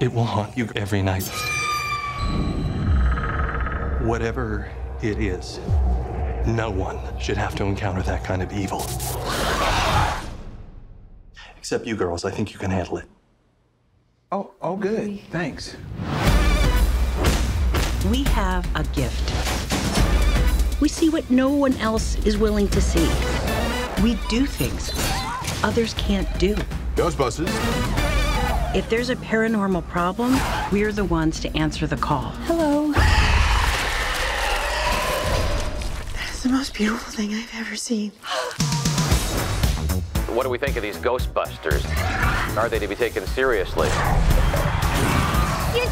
It will haunt you every night. Whatever it is, no one should have to encounter that kind of evil. Except you girls, I think you can handle it. Oh, oh, good. Thanks. We have a gift. We see what no one else is willing to see. We do things others can't do. Ghostbusters. If there's a paranormal problem, we're the ones to answer the call. Hello. That's the most beautiful thing I've ever seen. What do we think of these Ghostbusters? Are they to be taken seriously? You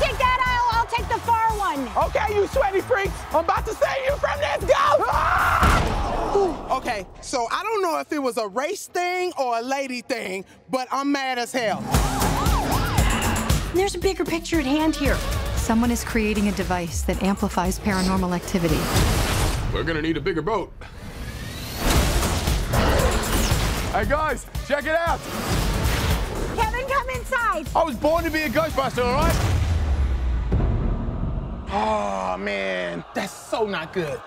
take that aisle, I'll take the far one. Okay, you sweaty freaks. I'm about to save you from this ghost. Ah! Okay, so I don't know if it was a race thing or a lady thing, but I'm mad as hell. There's a bigger picture at hand here. Someone is creating a device that amplifies paranormal activity. We're gonna need a bigger boat. Hey guys, check it out! Kevin, come inside. I was born to be a Ghostbuster, all right? Oh man, that's so not good.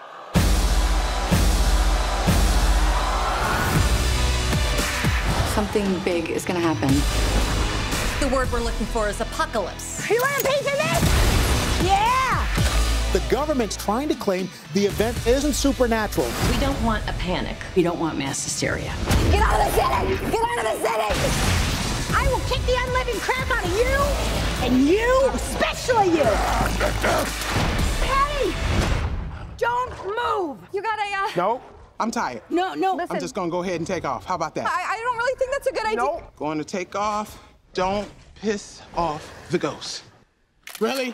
Something big is gonna happen. The word we're looking for is apocalypse. You want a piece of this? Yeah. The government's trying to claim the event isn't supernatural. We don't want a panic. We don't want mass hysteria. Get out of the city. Get out of the city. I will kick the unliving crap out of you, and you, especially you. Hey, don't move. You got a, uh... No, I'm tired. No, no. I'm just gonna go ahead and take off. How about that? I, I don't really think that's a good idea. No, going to take off. Don't piss off the ghost. Really?